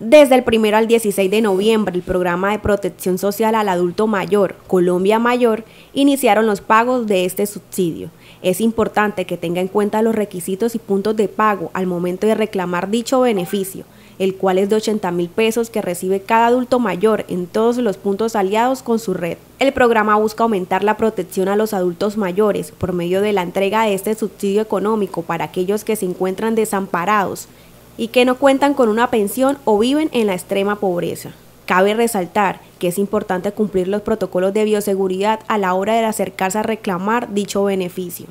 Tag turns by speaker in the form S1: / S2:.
S1: Desde el 1 al 16 de noviembre, el programa de protección social al adulto mayor, Colombia Mayor, iniciaron los pagos de este subsidio. Es importante que tenga en cuenta los requisitos y puntos de pago al momento de reclamar dicho beneficio, el cual es de 80 mil pesos que recibe cada adulto mayor en todos los puntos aliados con su red. El programa busca aumentar la protección a los adultos mayores por medio de la entrega de este subsidio económico para aquellos que se encuentran desamparados y que no cuentan con una pensión o viven en la extrema pobreza. Cabe resaltar que es importante cumplir los protocolos de bioseguridad a la hora de acercarse a reclamar dicho beneficio.